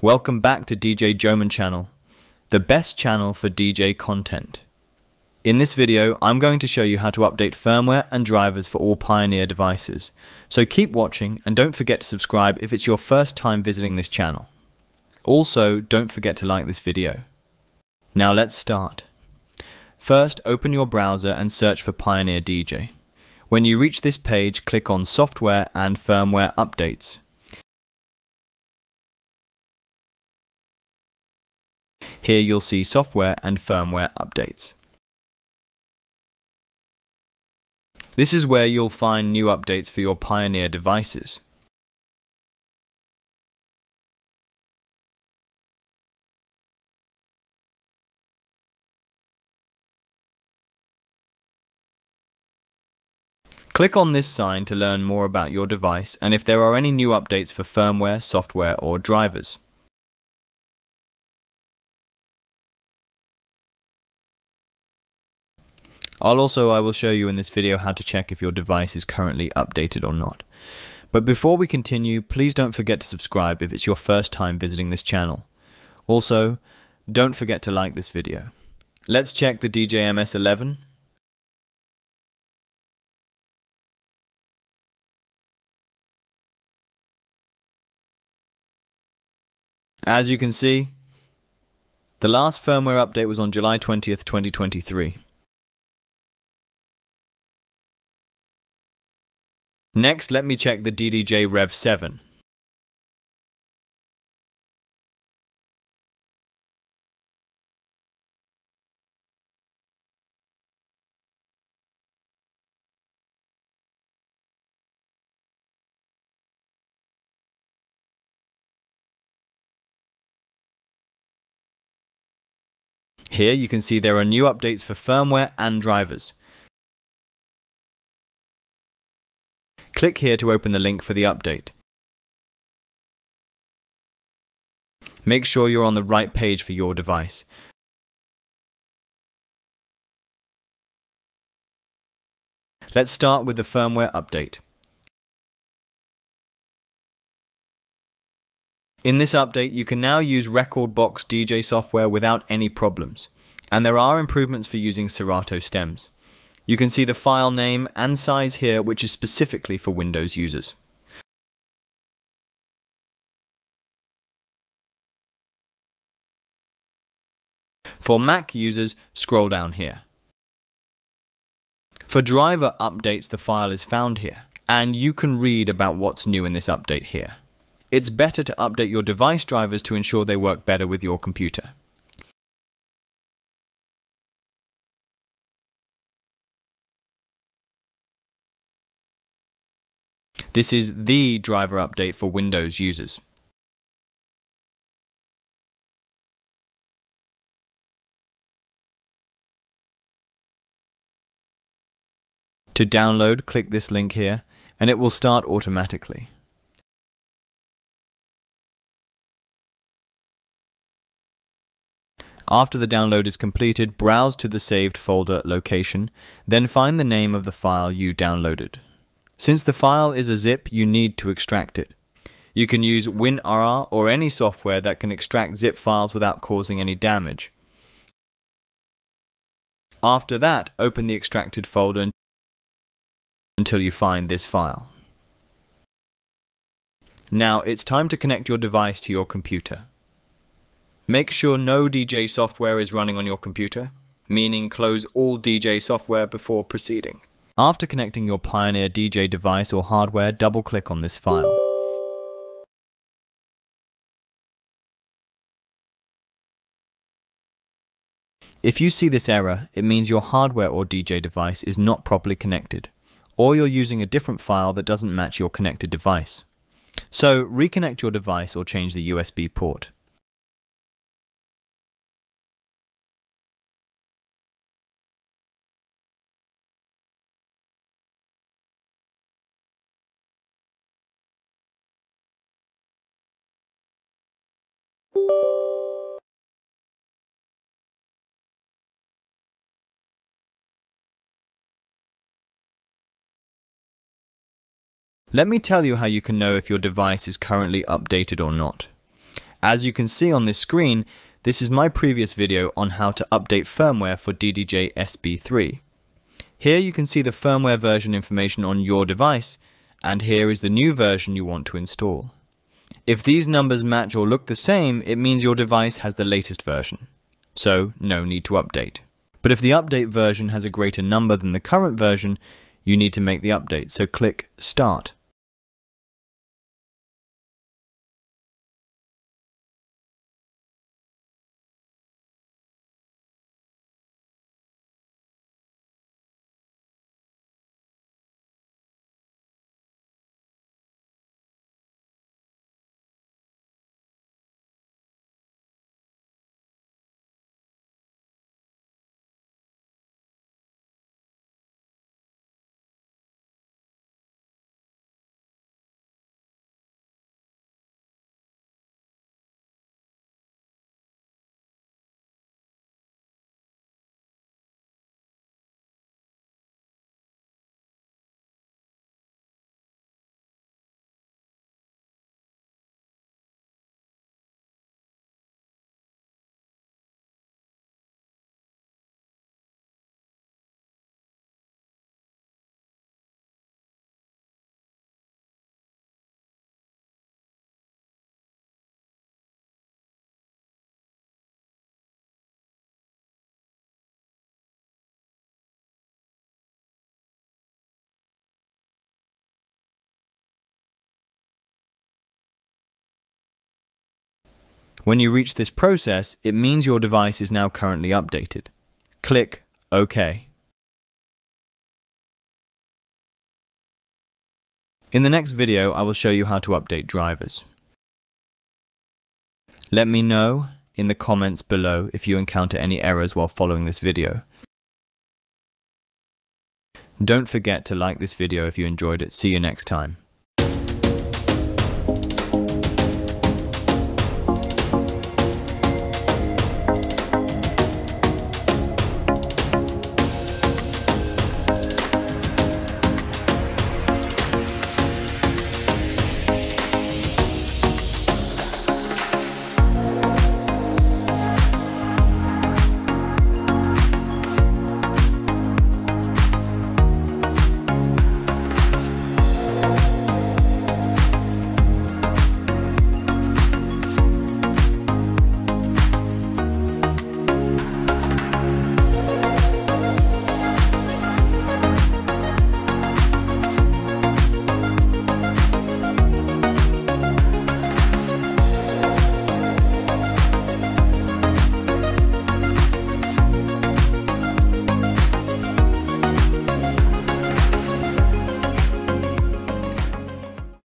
Welcome back to DJ Joman channel, the best channel for DJ content. In this video, I'm going to show you how to update firmware and drivers for all Pioneer devices. So keep watching and don't forget to subscribe if it's your first time visiting this channel. Also, don't forget to like this video. Now let's start. First, open your browser and search for Pioneer DJ. When you reach this page, click on Software and Firmware Updates. Here you'll see software and firmware updates. This is where you'll find new updates for your Pioneer devices. Click on this sign to learn more about your device and if there are any new updates for firmware, software or drivers. I'll also I will show you in this video how to check if your device is currently updated or not. But before we continue, please don't forget to subscribe if it's your first time visiting this channel. Also, don't forget to like this video. Let's check the DJI-MS11 As you can see, the last firmware update was on July 20th, 2023. Next, let me check the DDJ Rev 7. Here you can see there are new updates for firmware and drivers. Click here to open the link for the update. Make sure you're on the right page for your device. Let's start with the firmware update. In this update, you can now use rekordbox DJ software without any problems, and there are improvements for using Serato stems. You can see the file name and size here, which is specifically for Windows users. For Mac users, scroll down here. For driver updates, the file is found here, and you can read about what's new in this update here. It's better to update your device drivers to ensure they work better with your computer. This is the driver update for Windows users. To download, click this link here, and it will start automatically. After the download is completed, browse to the saved folder location, then find the name of the file you downloaded. Since the file is a zip, you need to extract it. You can use WinRAR or any software that can extract zip files without causing any damage. After that, open the extracted folder until you find this file. Now it's time to connect your device to your computer. Make sure no DJ software is running on your computer, meaning close all DJ software before proceeding. After connecting your Pioneer DJ device or hardware, double-click on this file. If you see this error, it means your hardware or DJ device is not properly connected, or you're using a different file that doesn't match your connected device. So, reconnect your device or change the USB port. Let me tell you how you can know if your device is currently updated or not. As you can see on this screen, this is my previous video on how to update firmware for DDJ SB3. Here you can see the firmware version information on your device, and here is the new version you want to install. If these numbers match or look the same, it means your device has the latest version. So, no need to update. But if the update version has a greater number than the current version, you need to make the update, so click Start. When you reach this process, it means your device is now currently updated. Click OK. In the next video, I will show you how to update drivers. Let me know in the comments below if you encounter any errors while following this video. Don't forget to like this video if you enjoyed it. See you next time.